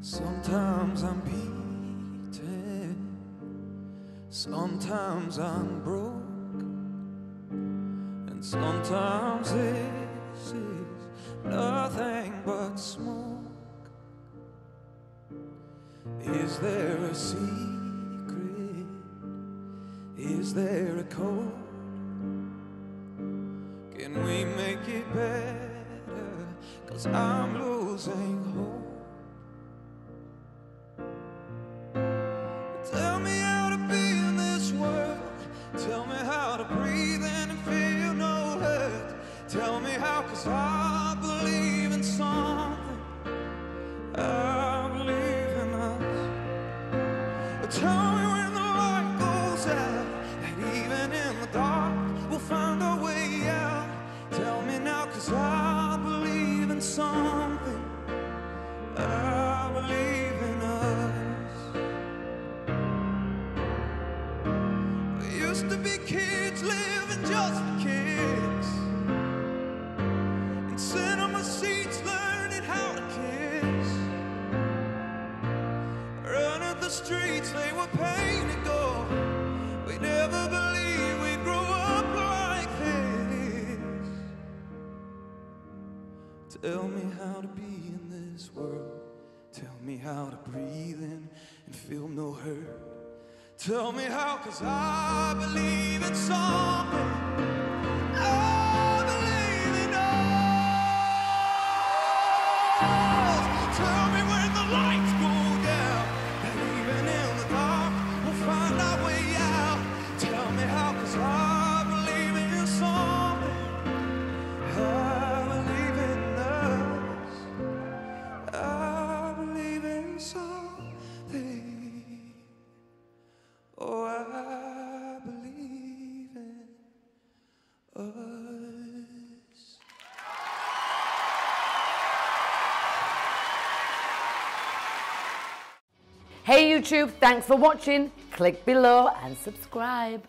Sometimes I'm beaten, sometimes I'm broke, and sometimes this is nothing but smoke. Is there a secret? Is there a code? Can we make it better? Cause I'm losing hope. Tell me how to be in this world. Tell me how to breathe and feel no hurt. Tell me how, cause I believe in something. I believe in us. Tell me when the light goes out, that even in the dark, something. I believe in us. We used to be kids living just for kids. In cinema seats, learning how to kiss. Running the streets, they were painted gold. Tell me how to be in this world. Tell me how to breathe in and feel no hurt. Tell me how, cause I believe in something. Us. Hey YouTube, thanks for watching. Click below and subscribe.